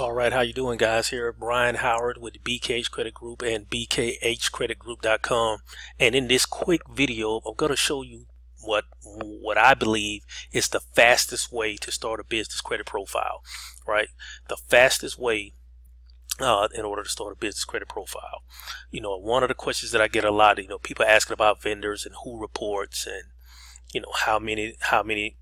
All right, how you doing, guys? Here, Brian Howard with BKH Credit Group and BKHCreditGroup.com. And in this quick video, I'm going to show you what what I believe is the fastest way to start a business credit profile. Right, the fastest way uh, in order to start a business credit profile. You know, one of the questions that I get a lot, you know, people asking about vendors and who reports and you know how many how many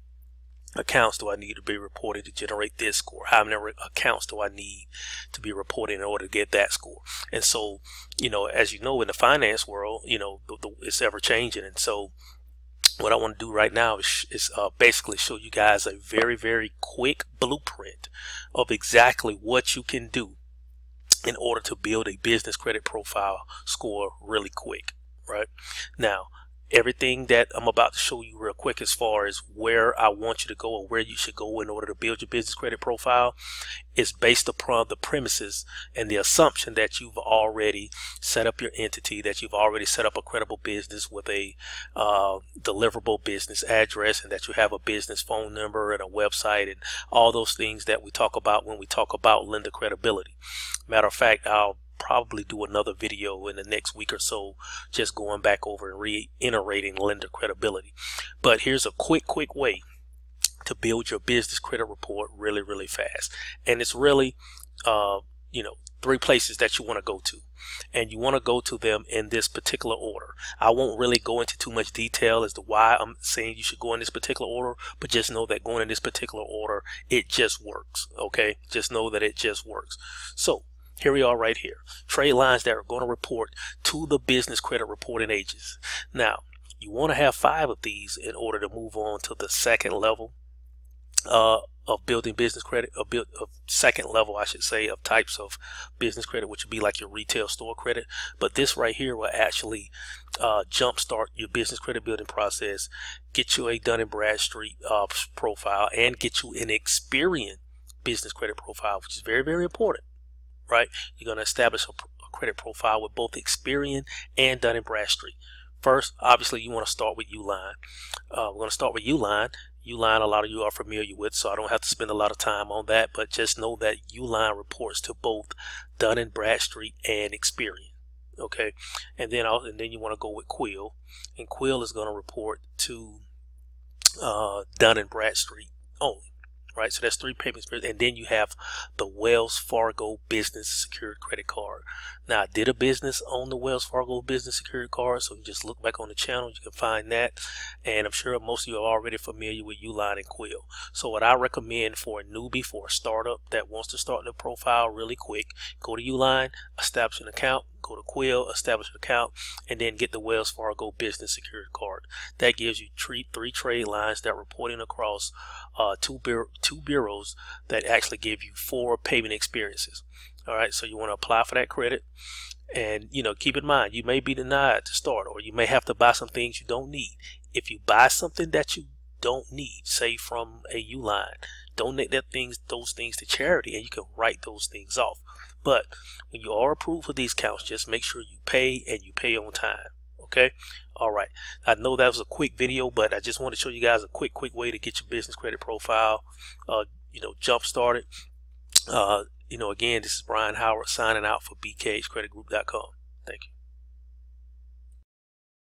accounts do I need to be reported to generate this score? How many accounts do I need to be reported in order to get that score? And so, you know, as you know, in the finance world, you know, the, the, it's ever changing. And so, what I want to do right now is, is uh, basically show you guys a very, very quick blueprint of exactly what you can do in order to build a business credit profile score really quick. Right now, everything that I'm about to show you real quick as far as where I want you to go or where you should go in order to build your business credit profile is based upon the premises and the assumption that you've already set up your entity, that you've already set up a credible business with a uh, deliverable business address and that you have a business phone number and a website and all those things that we talk about when we talk about lender credibility. Matter of fact, I'll probably do another video in the next week or so just going back over and reiterating lender credibility. But here's a quick quick way to build your business credit report really really fast. And it's really uh, you know three places that you want to go to. And you want to go to them in this particular order. I won't really go into too much detail as to why I'm saying you should go in this particular order but just know that going in this particular order it just works okay? Just know that it just works. So here we are right here. Trade lines that are going to report to the business credit reporting agents. Now, you want to have five of these in order to move on to the second level uh, of building business credit, of, build, of second level, I should say, of types of business credit, which would be like your retail store credit. But this right here will actually uh, jumpstart your business credit building process, get you a Dun and Bradstreet uh, profile, and get you an Experian business credit profile, which is very, very important right? You're going to establish a, a, credit profile with both Experian and Dun & Bradstreet. First, obviously, you want to start with Uline. Uh, we're going to start with Uline. Uline, a lot of you are familiar with, so I don't have to spend a lot of time on that, but just know that Uline reports to both Dun & Bradstreet and Experian. Okay, and then I'll, and then you want to go with Quill, and Quill is going to report to uh, Dun & Bradstreet only right? So that's three payments, and then you have the Wells Fargo Business Secured Credit Card. Now, I did a business on the Wells Fargo Business Secured Card, so you just look back on the channel, you can find that, and I'm sure most of you are already familiar with Uline and Quill. So what I recommend for a newbie, for a startup that wants to start their profile really quick, go to Uline, establish an account, go to Quill, establish an account, and then get the Wells Fargo Business Secured Card. That gives you three, three trade lines that reporting across uh, two, two bureaus that actually give you four payment experiences. All right, so you want to apply for that credit. And, you know, keep in mind, you may be denied to start, or you may have to buy some things you don't need. If you buy something that you don't need, say from a Uline. donate that things, those things to charity, and you can write those things off. But when you are approved for these accounts, just make sure you pay and you pay on time. Okay. All right. I know that was a quick video, but I just want to show you guys a quick, quick way to get your business credit profile, uh, you know, jump started. Uh, you know, again, this is Brian Howard signing out for BKHCreditGroup.com. Thank you.